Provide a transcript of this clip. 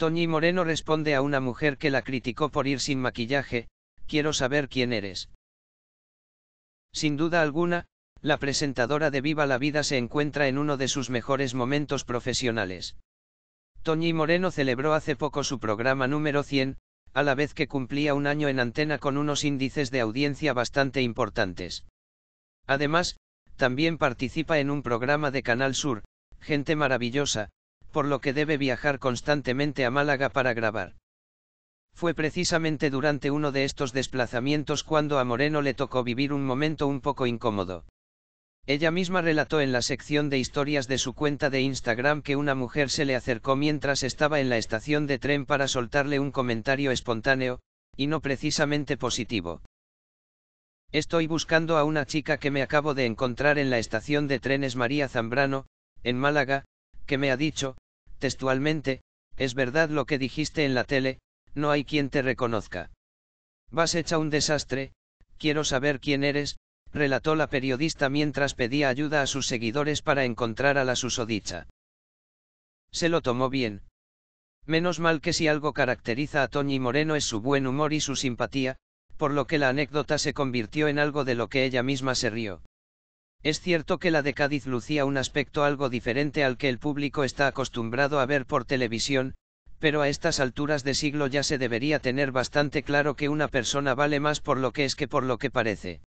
Toñi Moreno responde a una mujer que la criticó por ir sin maquillaje, quiero saber quién eres. Sin duda alguna, la presentadora de Viva la Vida se encuentra en uno de sus mejores momentos profesionales. Toñi Moreno celebró hace poco su programa número 100, a la vez que cumplía un año en antena con unos índices de audiencia bastante importantes. Además, también participa en un programa de Canal Sur, Gente Maravillosa, por lo que debe viajar constantemente a Málaga para grabar. Fue precisamente durante uno de estos desplazamientos cuando a Moreno le tocó vivir un momento un poco incómodo. Ella misma relató en la sección de historias de su cuenta de Instagram que una mujer se le acercó mientras estaba en la estación de tren para soltarle un comentario espontáneo, y no precisamente positivo. Estoy buscando a una chica que me acabo de encontrar en la estación de trenes María Zambrano, en Málaga, que me ha dicho, textualmente, es verdad lo que dijiste en la tele, no hay quien te reconozca. Vas hecha un desastre, quiero saber quién eres, relató la periodista mientras pedía ayuda a sus seguidores para encontrar a la susodicha. Se lo tomó bien. Menos mal que si algo caracteriza a Toñi Moreno es su buen humor y su simpatía, por lo que la anécdota se convirtió en algo de lo que ella misma se rió. Es cierto que la de Cádiz lucía un aspecto algo diferente al que el público está acostumbrado a ver por televisión, pero a estas alturas de siglo ya se debería tener bastante claro que una persona vale más por lo que es que por lo que parece.